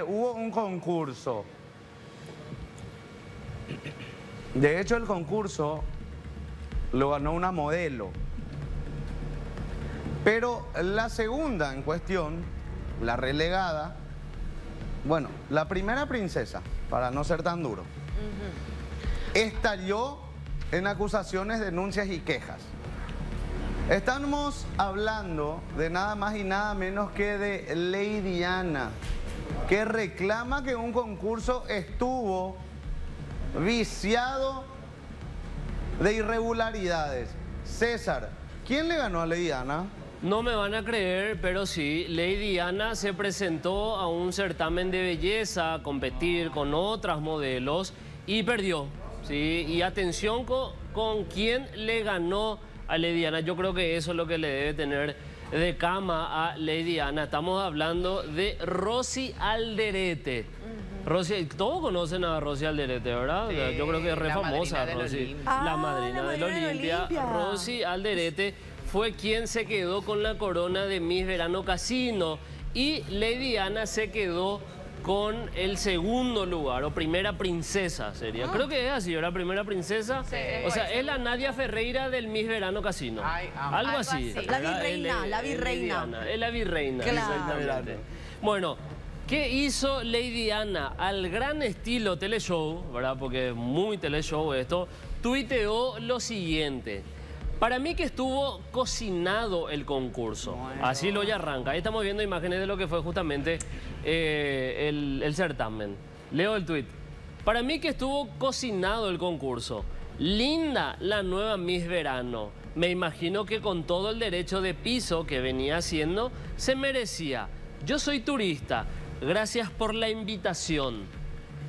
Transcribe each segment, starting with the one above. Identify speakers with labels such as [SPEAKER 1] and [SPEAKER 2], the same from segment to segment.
[SPEAKER 1] Hubo un concurso. De hecho, el concurso lo ganó una modelo. Pero la segunda en cuestión, la relegada, bueno, la primera princesa, para no ser tan duro, estalló en acusaciones, denuncias y quejas. Estamos hablando de nada más y nada menos que de Lady Ana, que reclama que un concurso estuvo viciado de irregularidades. César, ¿quién le ganó a Lady Ana?
[SPEAKER 2] No me van a creer, pero sí, Lady Ana se presentó a un certamen de belleza, a competir con otras modelos y perdió. ¿sí? Y atención con, con quién le ganó a Lady Ana. Yo creo que eso es lo que le debe tener de cama a Lady Ana. Estamos hablando de Rosy Alderete. Rosy, todos conocen a Rosy Alderete, ¿verdad?
[SPEAKER 3] Sí,
[SPEAKER 2] Yo creo que es re
[SPEAKER 3] la
[SPEAKER 2] famosa Rosy. La
[SPEAKER 4] Ah,
[SPEAKER 2] madrina
[SPEAKER 4] la
[SPEAKER 2] del
[SPEAKER 4] madrina del
[SPEAKER 2] Olimpia.
[SPEAKER 4] Olimpia.
[SPEAKER 2] Rosy Alderete fue quien se quedó con la corona de Miss Verano Casino y Lady Ana se quedó con el segundo lugar, o primera princesa sería. Creo que es así, ¿verdad? Primera princesa.
[SPEAKER 3] Sí,
[SPEAKER 2] o sea, es la Nadia Ferreira del Miss Verano Casino.
[SPEAKER 3] Ay,
[SPEAKER 2] algo,
[SPEAKER 3] Algo
[SPEAKER 2] así.
[SPEAKER 3] así.
[SPEAKER 4] La virreina, la virreina.
[SPEAKER 2] Es la virreina.
[SPEAKER 4] Claro.
[SPEAKER 2] exactamente. Bueno, ¿qué hizo Lady Ana? Al gran estilo teleshow, ¿verdad? Porque es muy teleshow esto, tuiteó lo siguiente. Para mí que estuvo cocinado el concurso. Así lo ya arranca. Ahí estamos viendo imágenes de lo que fue justamente eh, el, el certamen. Leo el tuit. Para mí que estuvo cocinado el concurso. Linda la nueva Miss Verano. Me imagino que con todo el derecho de piso que venía haciendo, se merecía. Yo soy turista. Gracias por la invitación.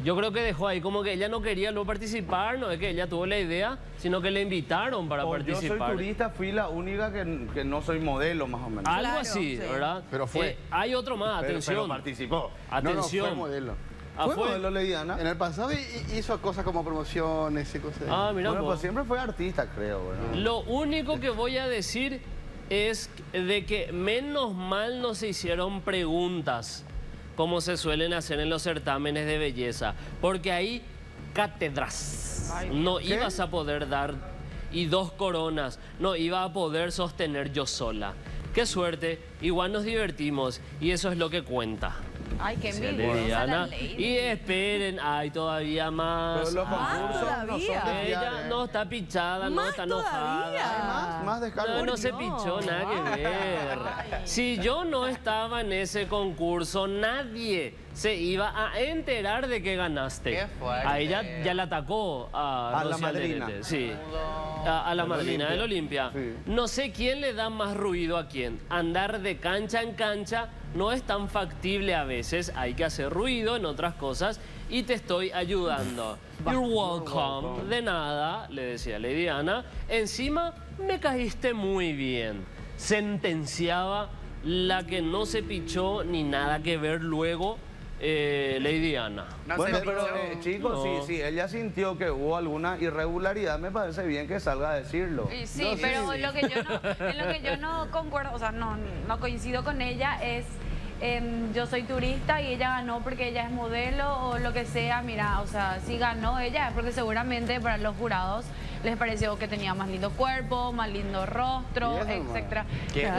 [SPEAKER 2] Yo creo que dejó ahí como que ella no quería luego participar, no es que ella tuvo la idea, sino que le invitaron para
[SPEAKER 1] Por yo soy
[SPEAKER 2] participar.
[SPEAKER 1] turista, fui la única que, que no soy modelo, más o menos.
[SPEAKER 2] Algo
[SPEAKER 4] Claro,
[SPEAKER 2] así,
[SPEAKER 4] sí.
[SPEAKER 2] ¿verdad?
[SPEAKER 5] Pero fue.
[SPEAKER 2] Eh, hay otro más,
[SPEAKER 1] Pero-
[SPEAKER 2] atención.
[SPEAKER 1] pero participó.
[SPEAKER 2] Atención.
[SPEAKER 5] No, no, fue modelo.
[SPEAKER 2] Ah,
[SPEAKER 1] ¿Fue
[SPEAKER 2] fue-
[SPEAKER 1] modelo Lady Ana?
[SPEAKER 5] En el pasado hi- hi- hizo cosas como promociones y cosas.
[SPEAKER 2] Ah, mira
[SPEAKER 1] Bueno, pues siempre fue artista, creo. ¿verdad?
[SPEAKER 2] Lo único que voy a decir es de que menos mal no se hicieron preguntas como se suelen hacer en los certámenes de belleza, porque ahí cátedras no ibas a poder dar y dos coronas no iba a poder sostener yo sola. Qué suerte, igual nos divertimos y eso es lo que cuenta.
[SPEAKER 3] Ay, qué ley.
[SPEAKER 2] Y esperen, hay todavía más.
[SPEAKER 1] Pero los
[SPEAKER 2] Ah,
[SPEAKER 1] concursos no son de
[SPEAKER 2] ella
[SPEAKER 1] ¿eh?
[SPEAKER 2] no está pichada, no
[SPEAKER 4] Más
[SPEAKER 2] está enojada.
[SPEAKER 1] Más, más descargo.
[SPEAKER 2] No, no se pichó, nada que ver. Si yo no estaba en ese concurso, nadie se iba a enterar de que ganaste.
[SPEAKER 3] Qué fuerte.
[SPEAKER 2] A ella ya la atacó a,
[SPEAKER 1] A la madrina.
[SPEAKER 2] Sí. A, a la
[SPEAKER 1] Del
[SPEAKER 2] madrina del
[SPEAKER 1] Olimpia.
[SPEAKER 2] Olimpia.
[SPEAKER 1] Sí.
[SPEAKER 2] No sé quién le da más ruido a quién. Andar de cancha en cancha no es tan factible a veces. Hay que hacer ruido en otras cosas y te estoy ayudando. You're welcome. De nada, le decía Lady Ana. Encima me caíste muy bien. Sentenciaba la que no se pichó ni nada que ver luego eh, Lady Ana.
[SPEAKER 3] No
[SPEAKER 1] bueno, pero eh, chicos,
[SPEAKER 2] No.
[SPEAKER 1] si, si ella sintió que hubo alguna irregularidad, me parece bien que salga a decirlo.
[SPEAKER 6] Y Sí,
[SPEAKER 1] No,
[SPEAKER 6] pero Lo que yo no, en lo que yo no concuerdo, o sea, no, no coincido con ella es, em, yo soy turista y ella ganó porque ella es modelo o lo que sea, mira, o sea, si ganó ella es porque seguramente para los jurados les pareció que tenía más lindo cuerpo, más lindo rostro, etcétera.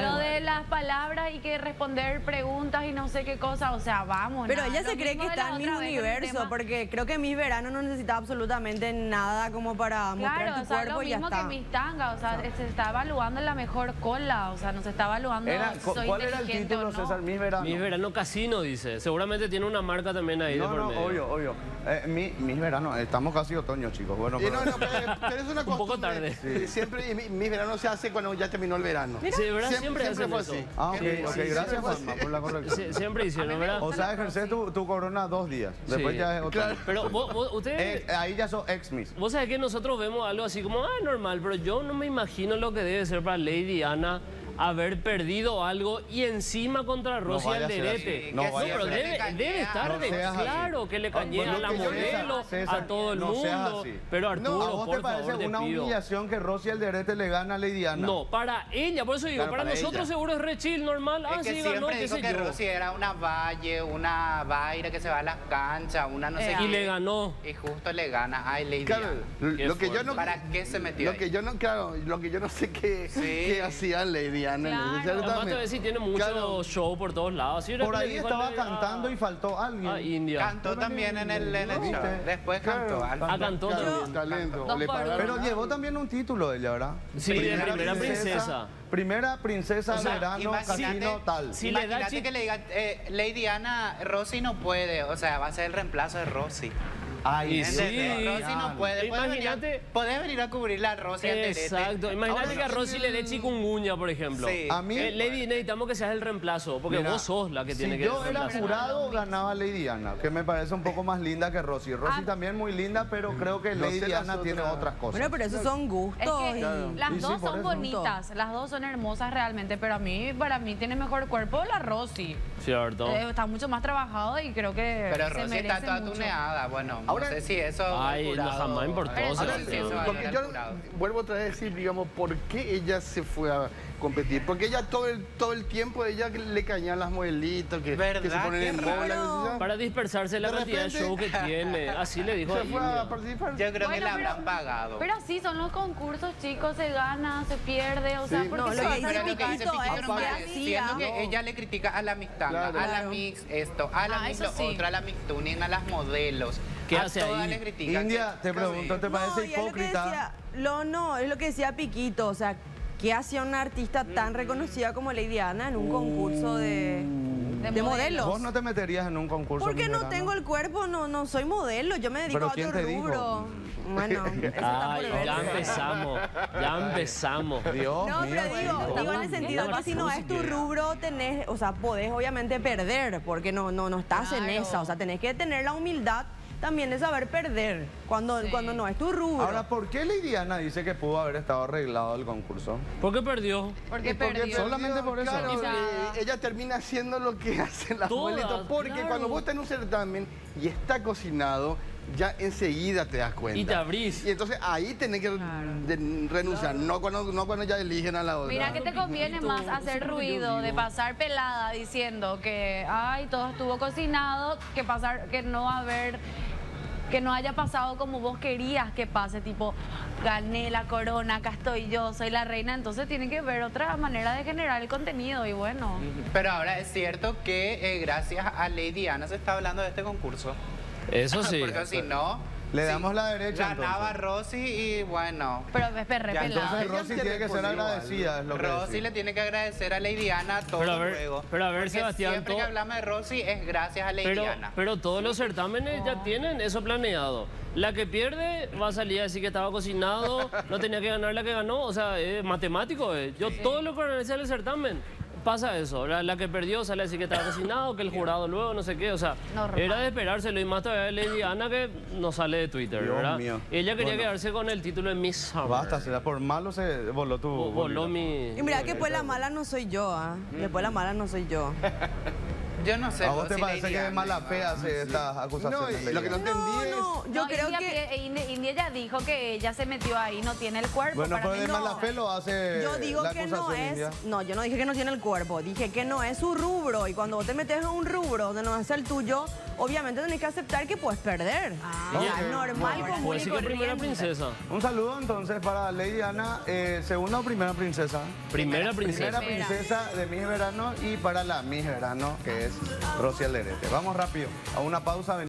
[SPEAKER 6] Lo de las palabras y que responder preguntas y no sé qué cosa, o sea, vamos.
[SPEAKER 4] Pero
[SPEAKER 6] nada,
[SPEAKER 4] ella
[SPEAKER 6] lo
[SPEAKER 4] se cree
[SPEAKER 6] mismo
[SPEAKER 4] que está en mi universo,
[SPEAKER 6] tema.
[SPEAKER 4] porque creo que Miss Verano no necesita absolutamente nada como para mostrar
[SPEAKER 6] Claro,
[SPEAKER 4] tu
[SPEAKER 6] o sea,
[SPEAKER 4] cuerpo
[SPEAKER 6] lo
[SPEAKER 4] y ya
[SPEAKER 6] mismo
[SPEAKER 4] está.
[SPEAKER 6] que mis tangas, o sea, se está evaluando la mejor cola, o sea, no se está evaluando
[SPEAKER 1] Era-
[SPEAKER 6] soy
[SPEAKER 1] ¿Cuál era el
[SPEAKER 6] inteligente
[SPEAKER 1] título,
[SPEAKER 6] no.
[SPEAKER 1] César? Miss Verano.
[SPEAKER 2] Miss Verano Casino, dice. Seguramente tiene una marca también ahí de
[SPEAKER 1] No,
[SPEAKER 2] por
[SPEAKER 1] no,
[SPEAKER 2] medio.
[SPEAKER 1] obvio, obvio. Eh, mi- Miss Verano, estamos casi otoño, chicos. Bueno,
[SPEAKER 5] Y
[SPEAKER 1] pero-
[SPEAKER 5] no, no, pero, pero es una
[SPEAKER 2] Un poco tarde.
[SPEAKER 5] Sí, Siempre, y mi, mi verano se hace cuando ya terminó el verano.
[SPEAKER 2] Sí, ¿verdad? Siempre, hacen
[SPEAKER 5] fue
[SPEAKER 2] eso.
[SPEAKER 5] así.
[SPEAKER 1] Ah, ok,
[SPEAKER 5] Sí,
[SPEAKER 1] ok,
[SPEAKER 5] sí,
[SPEAKER 1] gracias
[SPEAKER 5] siempre
[SPEAKER 1] Juanma, por la corrección.
[SPEAKER 2] Sie- siempre hicieron, ¿verdad?
[SPEAKER 1] O sea, ejercer tu, tu corona dos días. Después
[SPEAKER 2] Sí.
[SPEAKER 1] ya es otoño.
[SPEAKER 5] Claro.
[SPEAKER 2] Pero vos, vos- ustedes...
[SPEAKER 1] Eh, ahí ya sos ex Miss.
[SPEAKER 2] Vos sabés que nosotros vemos algo así como, ah, normal, pero yo no me imagino lo que debe ser para Lady Ana haber perdido algo y encima contra
[SPEAKER 1] a ser
[SPEAKER 2] Alderete.
[SPEAKER 1] No a
[SPEAKER 2] pero debe, estar
[SPEAKER 1] No
[SPEAKER 2] de claro que le
[SPEAKER 1] Ah,
[SPEAKER 2] cañé a la modelo,
[SPEAKER 1] César,
[SPEAKER 2] a todo el
[SPEAKER 1] no
[SPEAKER 2] mundo. Pero
[SPEAKER 1] ¿A
[SPEAKER 2] Arturo,
[SPEAKER 1] vos
[SPEAKER 2] por
[SPEAKER 1] te parece
[SPEAKER 2] favor,
[SPEAKER 1] una humillación que Rosy Alderete le gana a Lady Diana?
[SPEAKER 2] No, para ella, por eso digo,
[SPEAKER 5] Claro,
[SPEAKER 2] para,
[SPEAKER 5] para
[SPEAKER 2] nosotros seguro es re chill, normal. Ah,
[SPEAKER 3] es que
[SPEAKER 2] sí, ganó, qué sé
[SPEAKER 3] que
[SPEAKER 2] yo.
[SPEAKER 3] Rosy era una valle, una vaira que se va a las canchas, una no sé
[SPEAKER 6] Eh,
[SPEAKER 3] qué.
[SPEAKER 2] Y le ganó.
[SPEAKER 3] Y justo le gana. Ay, Lady
[SPEAKER 5] Claro, lo que yo no...
[SPEAKER 3] ¿Para qué se metió
[SPEAKER 5] Lo que yo no, claro, lo que yo no sé qué hacía Lady Diana.
[SPEAKER 6] Claro.
[SPEAKER 5] ¿no?
[SPEAKER 2] Además, te voy a decir, tiene mucho
[SPEAKER 5] Claro.
[SPEAKER 2] show por todos lados. Sí,
[SPEAKER 1] Por ahí estaba cantando y faltó alguien.
[SPEAKER 2] a India.
[SPEAKER 3] Cantó también en el, en el show. Después cantó.
[SPEAKER 1] Claro,
[SPEAKER 2] Ah, cantó
[SPEAKER 5] Claro,
[SPEAKER 2] también.
[SPEAKER 5] talento.
[SPEAKER 1] Pero llevó también un título ella, ¿verdad?
[SPEAKER 2] Sí, de primera princesa.
[SPEAKER 1] Primera princesa,
[SPEAKER 2] O sea,
[SPEAKER 1] verano,
[SPEAKER 3] imagínate-
[SPEAKER 1] casino, tal.
[SPEAKER 2] Sí, le da
[SPEAKER 3] Imagínate que le diga, eh, Lady Ana, Rosy no puede, o sea, va a ser el reemplazo de Rosy.
[SPEAKER 1] Ay,
[SPEAKER 2] Y sí.
[SPEAKER 3] Rosy no puede. Podés venir, a-
[SPEAKER 2] Imagínate-
[SPEAKER 3] podés venir a cubrirla a Rosy.
[SPEAKER 2] Exacto. Imagínate que a Rosy le dé chikungunya, por ejemplo.
[SPEAKER 3] Sí.
[SPEAKER 1] A mí-
[SPEAKER 2] Eh, Lady, necesitamos que seas el reemplazo, porque
[SPEAKER 1] Mira,
[SPEAKER 2] vos sos la que tiene
[SPEAKER 1] si
[SPEAKER 2] que
[SPEAKER 1] yo era jurado, ganaba Lady Diana, que me parece un poco más linda que Rosy. Rosy
[SPEAKER 6] Ah.
[SPEAKER 1] también muy linda, pero creo que
[SPEAKER 5] No
[SPEAKER 1] Lady
[SPEAKER 5] sé las
[SPEAKER 1] Diana tiene
[SPEAKER 5] otras.
[SPEAKER 1] otras cosas.
[SPEAKER 4] Bueno, pero esos son gustos.
[SPEAKER 6] Es que las
[SPEAKER 1] Y
[SPEAKER 6] dos son bonitas, las dos son hermosas realmente, pero a mí, para mí tiene mejor cuerpo la Rosy.
[SPEAKER 2] Cierto.
[SPEAKER 6] Eh, está mucho más trabajado y creo que
[SPEAKER 3] Pero
[SPEAKER 6] se
[SPEAKER 3] Rosy está toda
[SPEAKER 6] mucho.
[SPEAKER 3] tuneada. Bueno,
[SPEAKER 5] Ahora-
[SPEAKER 3] no sé si eso.
[SPEAKER 2] Ay, no, jamás importó,
[SPEAKER 5] Porque yo vuelvo otra vez a decir, digamos, por qué ella se fue a competir. Porque ella todo el, todo el tiempo ella le cañan las modelitas que, se ponen en bola.
[SPEAKER 2] Para dispersarse la
[SPEAKER 5] De
[SPEAKER 2] cantidad de show que tiene. Así le dijo a
[SPEAKER 5] Se fue a participar.
[SPEAKER 3] Yo creo que le
[SPEAKER 6] pero-
[SPEAKER 3] habrán pagado.
[SPEAKER 6] Pero sí, son los concursos, chicos, se gana, se pierde, o sea,
[SPEAKER 5] Sí.
[SPEAKER 6] porque
[SPEAKER 4] No,
[SPEAKER 6] se
[SPEAKER 4] lo que
[SPEAKER 3] Pero lo dice ella le critica a la
[SPEAKER 5] Claro.
[SPEAKER 3] a la
[SPEAKER 4] Claro.
[SPEAKER 3] mix esto, a la
[SPEAKER 6] Ah,
[SPEAKER 3] mix lo
[SPEAKER 6] sí.
[SPEAKER 3] otro, a la mix tuning, a las modelos.
[SPEAKER 2] ¿Qué
[SPEAKER 3] a
[SPEAKER 2] hace ahí?
[SPEAKER 3] le critica.
[SPEAKER 1] India,
[SPEAKER 3] que-
[SPEAKER 1] te pregunto, ¿te
[SPEAKER 4] No,
[SPEAKER 1] parece
[SPEAKER 4] y es lo que
[SPEAKER 1] hipócrita?
[SPEAKER 4] decía, lo, no, es lo que decía Piquito, o sea, ¿qué hacía una artista tan reconocida como Lady Ana en un concurso de,
[SPEAKER 6] De
[SPEAKER 4] de
[SPEAKER 6] modelos.
[SPEAKER 1] ¿Vos no te meterías en un concurso?
[SPEAKER 4] Porque no tengo el cuerpo, no, no soy modelo, yo me dedico
[SPEAKER 1] ¿Pero
[SPEAKER 4] a
[SPEAKER 1] quién
[SPEAKER 4] otro
[SPEAKER 1] te dijo?
[SPEAKER 4] rubro. Bueno, eso está
[SPEAKER 2] Ay,
[SPEAKER 4] por
[SPEAKER 2] ya empezamos. Ya empezamos.
[SPEAKER 1] Dios
[SPEAKER 4] No,
[SPEAKER 1] mío,
[SPEAKER 4] pero digo, digo en el sentido que si no es tu rubro, tenés, o sea, podés obviamente perder, porque no, no, no estás en esa. O sea, tenés que tener la humildad también de saber perder cuando,
[SPEAKER 6] Sí.
[SPEAKER 4] cuando no es tu rubro.
[SPEAKER 1] Ahora, ¿por qué Lady Diana dice que pudo haber estado arreglado el concurso?
[SPEAKER 2] ¿Por qué perdió?
[SPEAKER 6] Porque
[SPEAKER 5] porque
[SPEAKER 6] perdió.
[SPEAKER 1] Solamente por eso.
[SPEAKER 5] Claro, eh, ella termina haciendo lo que hacen las
[SPEAKER 2] Todas,
[SPEAKER 5] modelitas. Porque
[SPEAKER 2] claro.
[SPEAKER 5] cuando vos estás en un certamen y está cocinado, ya enseguida te das cuenta.
[SPEAKER 2] Y te abrís.
[SPEAKER 5] Y entonces ahí tenés que renunciar, no, cuando, no cuando ya eligen a la otra.
[SPEAKER 6] Mira, que te conviene más
[SPEAKER 2] es
[SPEAKER 6] hacer ruido, de pasar pelada diciendo que, ay, todo estuvo cocinado, que pasar, que no haber, que no haya pasado como vos querías que pase, tipo, gané la corona, acá estoy yo, soy la reina, entonces tiene que ver otra manera de generar el contenido y bueno.
[SPEAKER 3] Pero ahora es cierto que eh, gracias a Lady Ana se está hablando de este concurso.
[SPEAKER 2] Eso sí.
[SPEAKER 3] Porque si no.
[SPEAKER 1] Le
[SPEAKER 3] sí,
[SPEAKER 1] damos la derecha,
[SPEAKER 3] Ganaba
[SPEAKER 1] entonces.
[SPEAKER 3] Rosy y bueno.
[SPEAKER 6] Pero es perre
[SPEAKER 3] Ya,
[SPEAKER 6] pelada.
[SPEAKER 1] Entonces Rosy
[SPEAKER 5] tiene
[SPEAKER 1] que ser agradecida, es lo
[SPEAKER 3] Rosy le tiene que agradecer a Lady Ana todo
[SPEAKER 2] Pero a ver-
[SPEAKER 3] el juego.
[SPEAKER 2] pero a ver,
[SPEAKER 3] Porque
[SPEAKER 2] Sebastián,
[SPEAKER 3] Siempre que hablamos de Rosy es gracias a Lady
[SPEAKER 2] Pero,
[SPEAKER 3] Ana.
[SPEAKER 2] pero todos los certámenes ya tienen eso planeado. La que pierde va a salir así que estaba cocinado, no tenía que ganar la que ganó. O sea, es matemático. eh. Yo todo lo que organizé el certamen pasa eso. La, la que perdió sale así que estaba cocinado, que el jurado luego no sé qué. O sea,
[SPEAKER 6] Normal.
[SPEAKER 2] era de esperárselo. Y más todavía Lady Ana que no sale de Twitter,
[SPEAKER 1] Dios
[SPEAKER 2] ¿verdad?
[SPEAKER 1] mío.
[SPEAKER 2] Ella quería
[SPEAKER 1] Bueno.
[SPEAKER 2] quedarse con el título de Miss Summer.
[SPEAKER 1] Basta, será por malo se voló tu...
[SPEAKER 2] Vo- Voló mi...
[SPEAKER 4] Y mira que después la mala no soy yo, ¿ah? Después la mala no soy yo.
[SPEAKER 3] Yo no sé.
[SPEAKER 1] ¿A vos te
[SPEAKER 3] Rosy,
[SPEAKER 1] parece que de
[SPEAKER 3] Ana.
[SPEAKER 1] mala fe hace estas
[SPEAKER 5] No,
[SPEAKER 1] acusaciones? Lady
[SPEAKER 5] lo que no entendí
[SPEAKER 4] No,
[SPEAKER 5] es...
[SPEAKER 4] no, yo
[SPEAKER 6] No,
[SPEAKER 4] creo
[SPEAKER 6] India,
[SPEAKER 4] que...
[SPEAKER 6] India, India ya dijo que ella se metió ahí, no tiene el cuerpo.
[SPEAKER 1] Bueno,
[SPEAKER 6] para
[SPEAKER 1] pero
[SPEAKER 6] mí
[SPEAKER 1] de
[SPEAKER 6] no.
[SPEAKER 1] mala fe lo hace
[SPEAKER 4] Yo digo
[SPEAKER 1] la
[SPEAKER 4] que no es,
[SPEAKER 1] india.
[SPEAKER 4] no, yo no dije que no tiene el cuerpo, dije que no es su rubro y cuando vos te metes en un rubro donde no es el tuyo, obviamente tenés que aceptar que puedes perder. o sea,
[SPEAKER 1] Ok.
[SPEAKER 4] es normal, común
[SPEAKER 2] Pues
[SPEAKER 4] y
[SPEAKER 2] sí que primera princesa.
[SPEAKER 1] Un saludo entonces para Lady Ana, eh, segunda o primera princesa.
[SPEAKER 2] Primera princesa.
[SPEAKER 1] Primera princesa de Miss Verano y para la Miss Verano que es Rosy Alderete. Vamos rápido a una pausa.